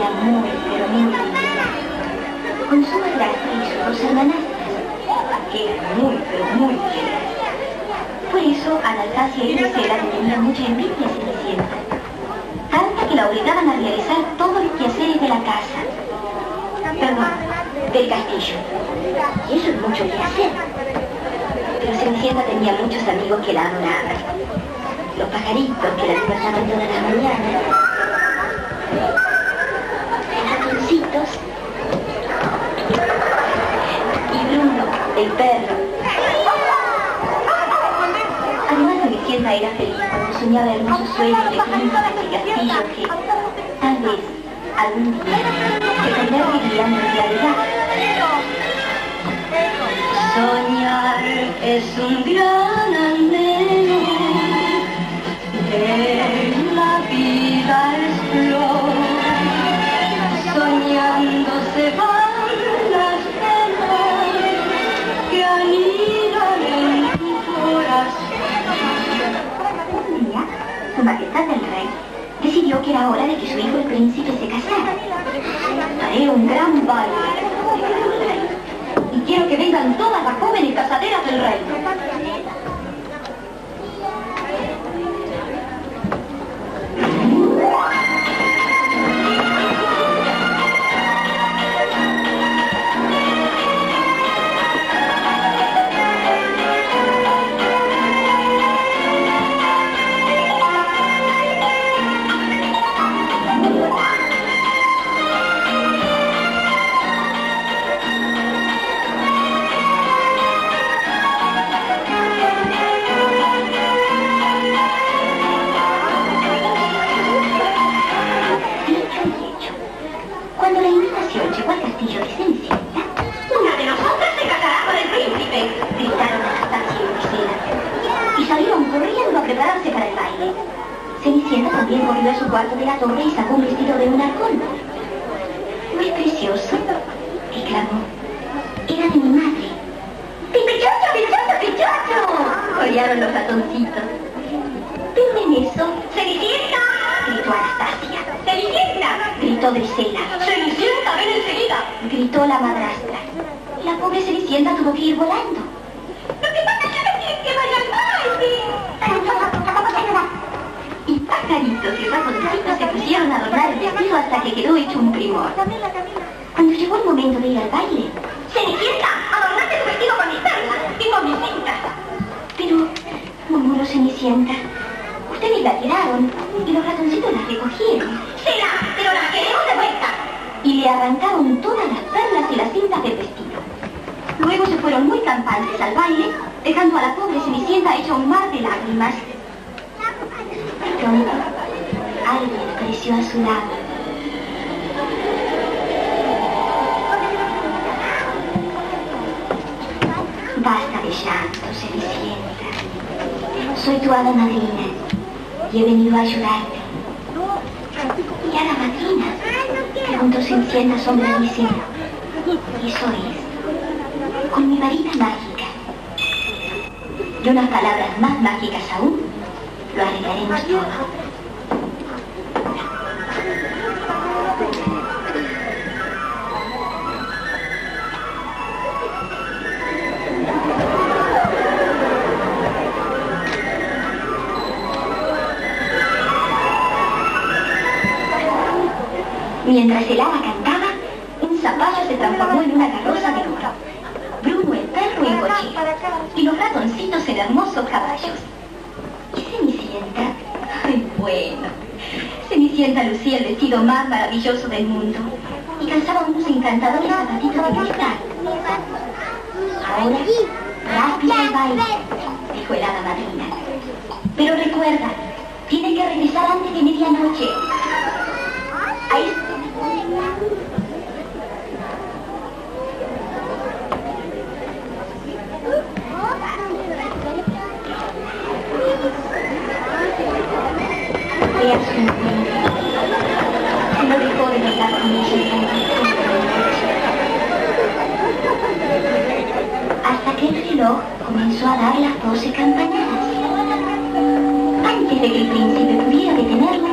era muy, pero muy tímida. Con suegra y sus dos hermanastras, que eran muy, pero muy tímidas. Por eso Anastasia y Gisela tenían mucha envidia a Cenicienta, tanta que la obligaban a realizar todos los quehaceres de la casa, perdón, del castillo. Y eso es mucho que hacer. Pero Cenicienta tenía muchos amigos que la adoraban. Los pajaritos que la despertaban todas las mañanas el perro. Al igual que mi tienda era feliz cuando soñaba hermosos sueños de fincas y castillos que, tal vez, algún día, se convertirían en realidad. Soñar es un gran anhelo. Era hora de que su hijo el príncipe se casara. Haré un gran baile. Y quiero que vengan todas las jóvenes casaderas del reino. También corrió a su cuarto de la torre y sacó un vestido de un halcón. Muy precioso, exclamó. Era de mi madre. ¡Pipichocho, pichocho, pichocho! corearon los ratoncitos. Pero en eso, ¡Cenicienta! gritó Anastasia. ¡Cenicienta! Gritó Grisela. ¡Cenicienta, ven enseguida! Gritó la madrastra. La pobre Cenicienta tuvo que ir volando. Lo que pasa es que me tienen que vaya al baile. Y pajaritos y ratoncitos se pusieron a adornar el vestido hasta que quedó hecho un primor. Cuando llegó el momento de ir al baile, ¡Cenicienta! ¡Adornaste tu vestido con mis perlas y con mis cintas! pero, murmuró Cenicienta, ustedes la tiraron y los ratoncitos la recogieron ¡Será! ¡Pero las queremos de vuelta! y le arrancaron todas las perlas y las cintas del vestido. Luego se fueron muy campantes al baile, dejando a la pobre Cenicienta hecha un mar de lágrimas. Pronto, alguien apareció a su lado. Basta de llanto, Cenicienta. Soy tu hada madrina y he venido a ayudarte. ¿Y hada madrina? Preguntó Cenicienta asombradísima. Eso es. Con mi varita mágica. Y unas palabras más mágicas aún, lo arreglaremos todo. Mientras el hada cantaba, un zapallo se transformó en una carroza de oro. Bruno el perro en cochero y los ratoncitos en hermosos caballos. Bueno. Cenicienta lucía el vestido más maravilloso del mundo y calzaba unos encantadores zapatitos de cristal. Ahora, rápido al baile, dijo el hada madrina. Pero recuerda, tiene que regresar antes de medianoche. Ahí Veas un cuento. Se lo dejó de hablar con ella en Hasta que el reloj comenzó a dar las doce campanadas. Antes de que el príncipe pudiera detenerlo,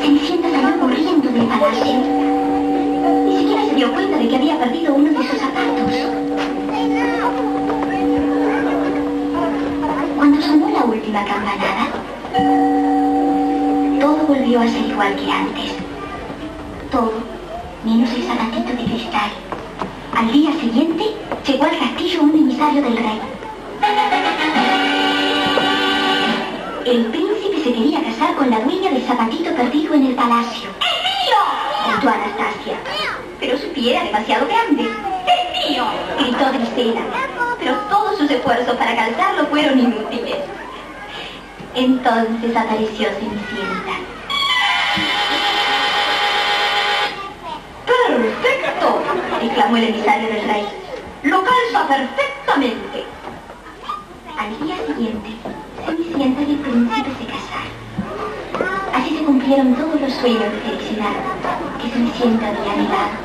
Cenicienta salió corriendo del palacio. Ni siquiera se dio cuenta de que había perdido uno de sus zapatos. Cuando sonó la última campanada, volvió a ser igual que antes. Todo, menos el zapatito de cristal. Al día siguiente, llegó al castillo un emisario del rey. El príncipe se quería casar con la dueña del zapatito perdido en el palacio. ¡Es mío! Gritó Anastasia. Pero su pie era demasiado grande. ¡Es mío! Gritó Grisela. Pero todos sus esfuerzos para calzarlo fueron inútiles. Entonces apareció Cenicienta. Exclamó el emisario del rey. Lo calza perfectamente. Al día siguiente, Cenicienta y el príncipe se casaron. Así se cumplieron todos los sueños de felicidad que Cenicienta había anhelado.